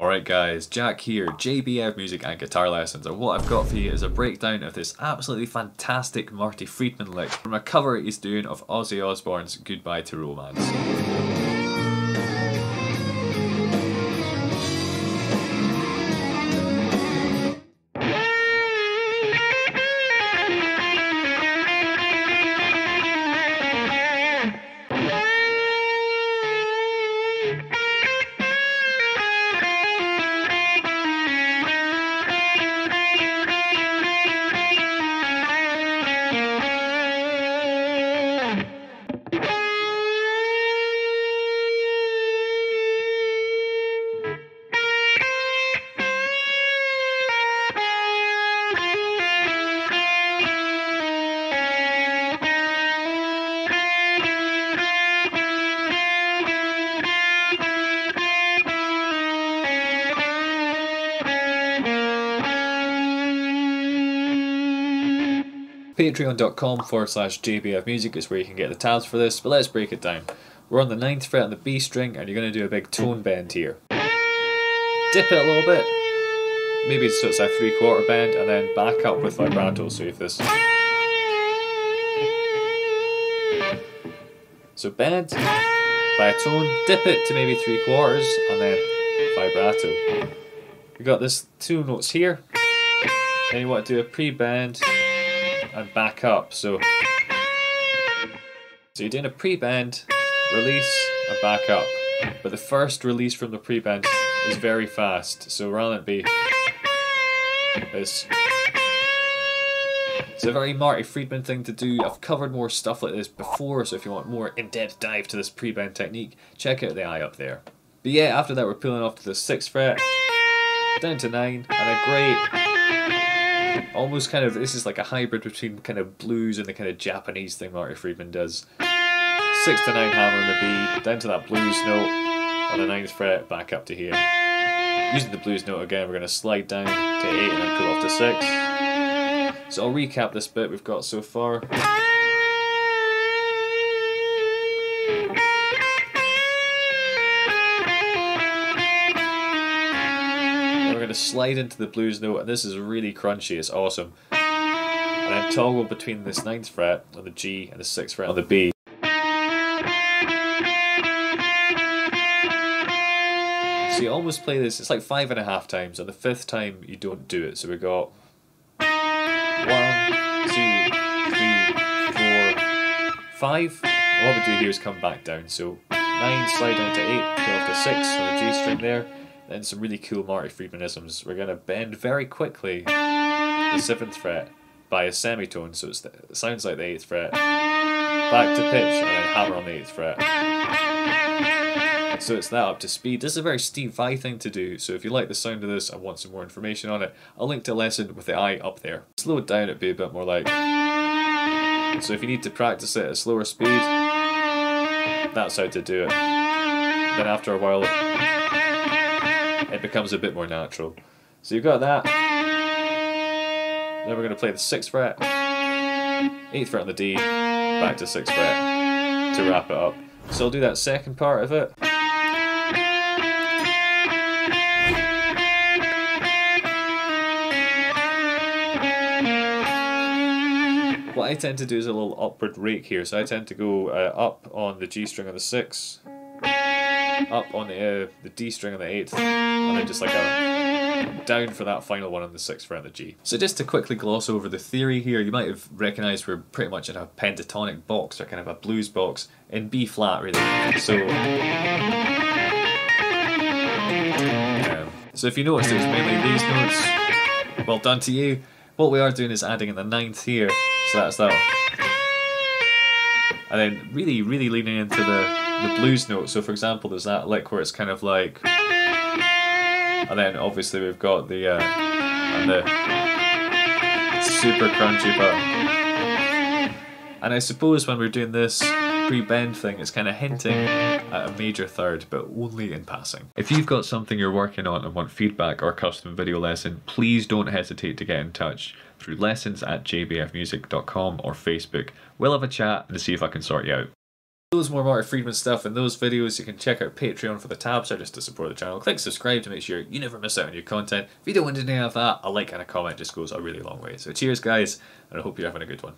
Alright guys, Jack here, JBF Music and Guitar Lessons, and what I've got for you is a breakdown of this absolutely fantastic Marty Friedman lick from a cover he's doing of Ozzy Osbourne's Goodbye to Romance. Patreon.com forward slash JBF Music is where you can get the tabs for this, but let's break it down. We're on the 9th fret on the B string, and you're going to do a big tone bend here. Dip it a little bit, maybe so it's a 3 quarter bend, and then back up with vibrato, so if this. So bend by a tone, dip it to maybe 3 quarters, and then vibrato. We got this two notes here, and you want to do a pre bend and back up. So, so you're doing a pre-bend, release, and back up. But the first release from the pre-bend is very fast. So rather than be this. It's a very Marty Friedman thing to do. I've covered more stuff like this before, so if you want more in-depth dive to this pre-bend technique, check out the eye up there. But yeah, after that we're peeling off to the 6th fret, down to 9, and a great almost kind of this is like a hybrid between kind of blues and the kind of Japanese thing Marty Friedman does. Six to nine hammer on the B, down to that blues note on the ninth fret, back up to here. Using the blues note again, we're going to slide down to eight and then pull off to six. So I'll recap this bit we've got so far. Slide into the blues note, and this is really crunchy, it's awesome. And then toggle between this 9th fret on the G and the 6th fret on the B. So you almost play this, it's like five and a half times, and the fifth time you don't do it. So we got one, two, three, four, five. What we do here is come back down. So nine, slide down to eight, go off to six on the G string there. Then some really cool Marty Friedmanisms. We're going to bend very quickly the 7th fret by a semitone, so it sounds like the 8th fret. Back to pitch and then hammer on the 8th fret. So it's that up to speed. This is a very Steve Vai thing to do, so if you like the sound of this and want some more information on it, I'll link to a lesson with the eye up there. Slow it down, it'd be a bit more like... So if you need to practice it at a slower speed, that's how to do it. Then after a while, it becomes a bit more natural. So you've got that. Then we're going to play the 6th fret, 8th fret on the D, back to 6th fret to wrap it up. So I'll do that second part of it. What I tend to do is a little upward rake here, so I tend to go uh, up on the G string on the 6th, up on the, uh, the D string on the 8th, and then just like a down for that final one on the 6th fret of the G. So just to quickly gloss over the theory here, you might have recognised we're pretty much in a pentatonic box, or kind of a blues box, in B flat really. So, um, so if you notice it's mainly these notes, well done to you. What we are doing is adding in the ninth here, so that's that. one. And then really, really leaning into the the blues note. So for example, there's that lick where it's kind of like, and then obviously we've got the uh, and the super crunchy part. And I suppose when we're doing this pre-bend thing, it's kind of hinting at a major third, but only in passing. If you've got something you're working on and want feedback or custom video lesson, please don't hesitate to get in touch through lessons at jbfmusic.com or Facebook. We'll have a chat and see if I can sort you out. Those more Marty Friedman stuff and those videos, you can check out Patreon for the tabs or just to support the channel. Click subscribe to make sure you never miss out on new content. If you don't want any of that, a like and a comment just goes a really long way. So cheers guys, and I hope you're having a good one.